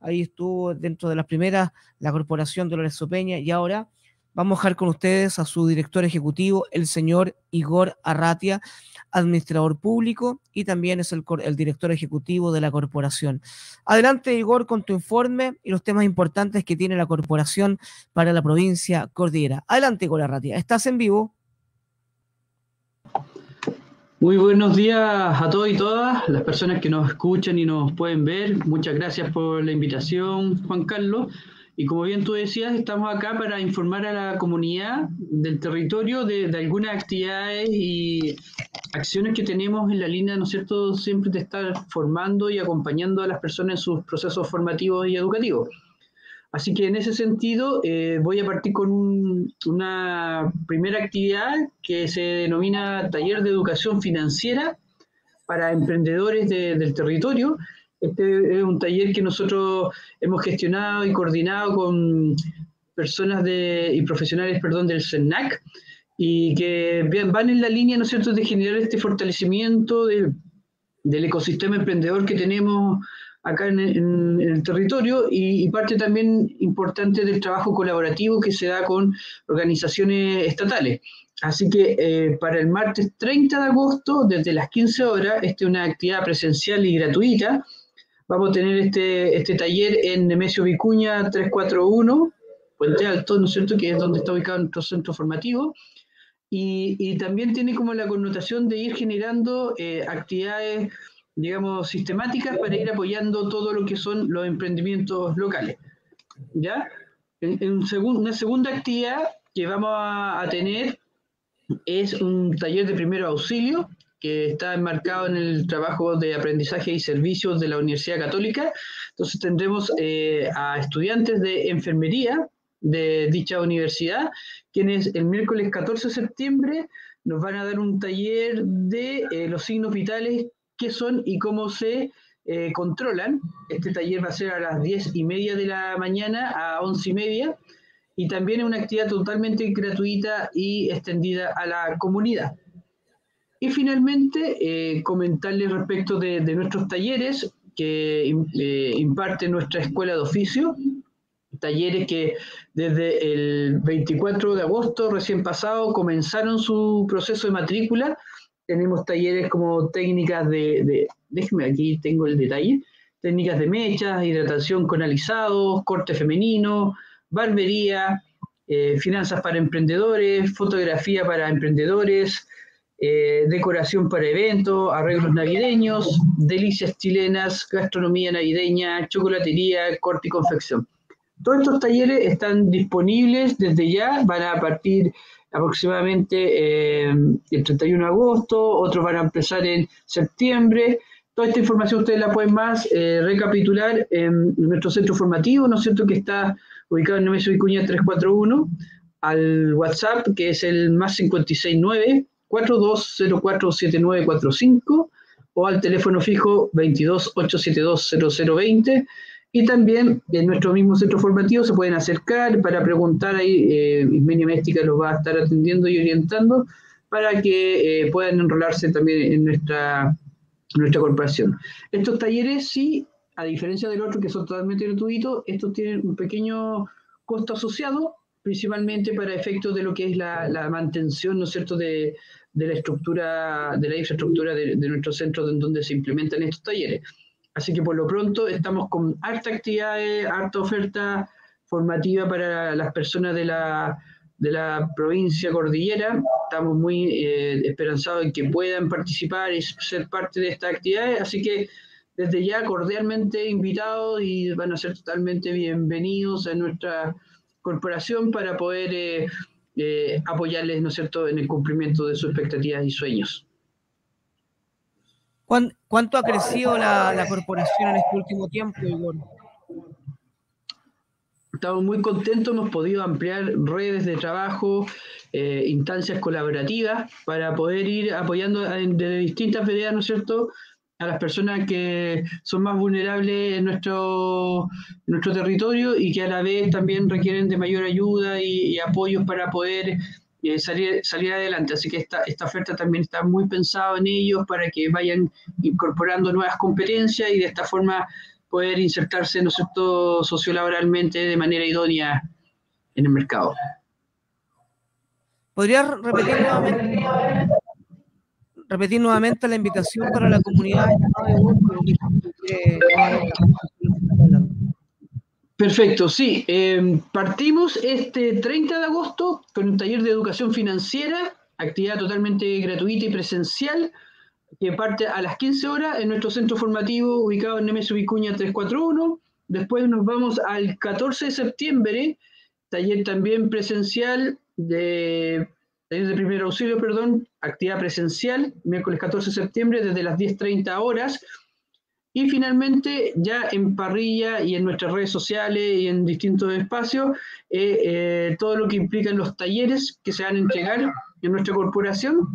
ahí estuvo dentro de las primeras la corporación Dolores Sopeña y ahora vamos a dejar con ustedes a su director ejecutivo, el señor Igor Arratia, administrador público y también es el, el, director ejecutivo de la corporación. Adelante, Igor, con tu informe y los temas importantes que tiene la corporación para la provincia Cordillera. Adelante, Igor Arratia, estás en vivo. Muy buenos días a todos y todas, las personas que nos escuchan y nos pueden ver. Muchas gracias por la invitación, Juan Carlos. Y como bien tú decías, estamos acá para informar a la comunidad del territorio de, de, algunas actividades y acciones que tenemos en la línea, ¿no es cierto?, siempre de estar formando y acompañando a las personas en sus procesos formativos y educativos. Así que en ese sentido eh, voy a partir con una primera actividad que se denomina Taller de Educación Financiera para Emprendedores del Territorio. Este es un taller que nosotros hemos gestionado y coordinado con personas de, y profesionales perdón, del CENAC y que van en la línea ¿no es cierto? de generar este fortalecimiento del ecosistema emprendedor que tenemos acá en, el territorio y, parte también importante del trabajo colaborativo que se da con organizaciones estatales. Así que eh, para el martes 30 de agosto, desde las 15 horas, esta es una actividad presencial y gratuita. Vamos a tener este, este taller en Nemesio Vicuña 341, Puente Alto, ¿no es cierto?, que es donde está ubicado nuestro centro formativo. Y, y también tiene como la connotación de ir generando eh, actividades digamos, sistemáticas para ir apoyando todo lo que son los emprendimientos locales. ¿Ya? En, una segunda actividad que vamos a, tener es un taller de primero auxilio que está enmarcado en el trabajo de aprendizaje y servicios de la Universidad Católica. Entonces tendremos eh, a estudiantes de enfermería de dicha universidad, quienes el miércoles 14 de septiembre nos van a dar un taller de eh, los signos vitales qué son y cómo se eh, controlan. Este taller va a ser a las 10 y media de la mañana a 11 y media y también es una actividad totalmente gratuita y extendida a la comunidad. Y finalmente, eh, comentarles respecto de, nuestros talleres que eh, imparte nuestra escuela de oficio, talleres que desde el 24 de agosto recién pasado comenzaron su proceso de matrícula tenemos talleres como técnicas de, déjeme aquí, tengo el detalle, técnicas de mechas, hidratación con alisados, corte femenino, barbería, eh, finanzas para emprendedores, fotografía para emprendedores, eh, decoración para eventos, arreglos navideños, delicias chilenas, gastronomía navideña, chocolatería, corte y confección. Todos estos talleres están disponibles desde ya, van a partir aproximadamente eh, el 31 de agosto, otros van a empezar en septiembre. Toda esta información ustedes la pueden más eh, recapitular en nuestro centro formativo, ¿no es cierto?, que está ubicado en Nemesio Vicuña 341, al WhatsApp, que es el más 569 42047945 o al teléfono fijo 228720020 y también en nuestro mismo centro formativo se pueden acercar para preguntar ahí, eh, Ismenia Méstica los va a estar atendiendo y orientando para que eh, puedan enrolarse también en nuestra, nuestra corporación. Estos talleres sí, a diferencia del otro que son totalmente gratuitos, estos tienen un pequeño costo asociado, principalmente para efectos de lo que es la, la mantención, ¿no es cierto?, de, de, la estructura, de la infraestructura de, de nuestro centro en donde se implementan estos talleres. Así que por lo pronto estamos con harta actividades, harta oferta formativa para las personas de la, de la provincia cordillera. Estamos muy eh, esperanzados en que puedan participar y ser parte de estas actividades. Así que desde ya cordialmente invitados y van a ser totalmente bienvenidos a nuestra corporación para poder eh, eh, apoyarles, ¿no es cierto?, en el cumplimiento de sus expectativas y sueños. ¿Cuánto ha crecido la, corporación en este último tiempo, Igor? Estamos muy contentos, hemos podido ampliar redes de trabajo, eh, instancias colaborativas para poder ir apoyando de distintas veredas, ¿no es cierto?, a las personas que son más vulnerables en nuestro, nuestro territorio y que a la vez también requieren de mayor ayuda y, y apoyos para poder y salir, salir adelante. Así que esta, esta oferta también está muy pensada en ellos para que vayan incorporando nuevas competencias y de esta forma poder insertarse, ¿no es cierto?, sociolaboralmente de manera idónea en el mercado. ¿Podría repetir nuevamente, repetir nuevamente la invitación para la comunidad? Perfecto, sí. Em, partimos este 30 de agosto con un taller de educación financiera, actividad totalmente gratuita y presencial, que parte a las 15 horas en nuestro centro formativo ubicado en Nemesio Vicuña 341. Después nos vamos al 14 de septiembre, taller también presencial de taller de primer auxilio, perdón, actividad presencial, miércoles 14 de septiembre desde las 10.30 horas y finalmente, ya en parrilla y en nuestras redes sociales y en distintos espacios, eh, eh, todo lo que implican los talleres que se van a entregar en nuestra corporación.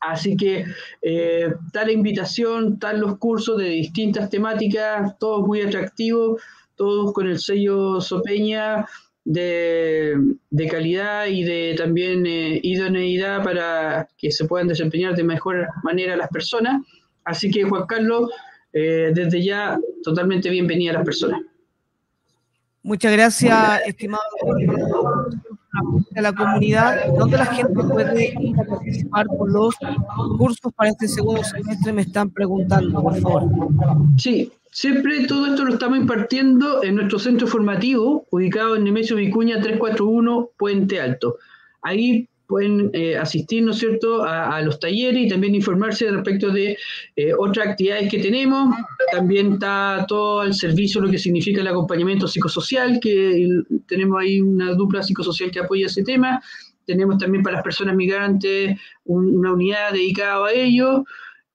Así que eh, tal invitación, tal los cursos de distintas temáticas, todos muy atractivos, todos con el sello Sopeña de, de calidad y de también idoneidad para que se puedan desempeñar de mejor manera las personas. Así que Juan Carlos, eh, desde ya totalmente bienvenida a las personas. Muchas gracias, estimado de la comunidad, ¿dónde la gente puede ir a participar con los cursos para este segundo semestre? Me están preguntando, por favor. Sí, siempre todo esto lo estamos impartiendo en nuestro centro formativo, ubicado en Nemesio Vicuña 341, Puente Alto. Ahí pueden eh, asistir, ¿no es cierto?, a, los talleres y también informarse respecto de eh, otras actividades que tenemos. También está todo el servicio, lo que significa el acompañamiento psicosocial, que tenemos ahí una dupla psicosocial que apoya ese tema. Tenemos también para las personas migrantes una unidad dedicada a ello.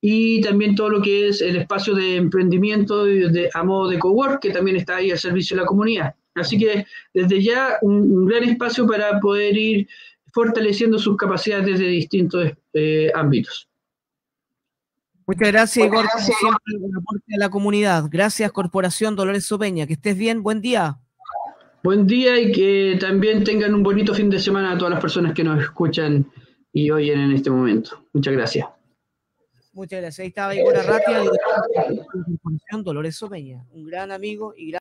Y también todo lo que es el espacio de emprendimiento de, a modo de cowork, que también está ahí al servicio de la comunidad. Así que desde ya un gran espacio para poder ir fortaleciendo sus capacidades desde distintos eh, ámbitos. Muchas gracias, Igor, siempre, por el aporte de la comunidad. Gracias, Corporación Dolores Sopeña. Que estés bien, buen día. Buen día y que también tengan un bonito fin de semana a todas las personas que nos escuchan y oyen en este momento. Muchas gracias. Muchas gracias. Ahí estaba Igor Arratia, de la Corporación Dolores Sopeña, un gran amigo y gran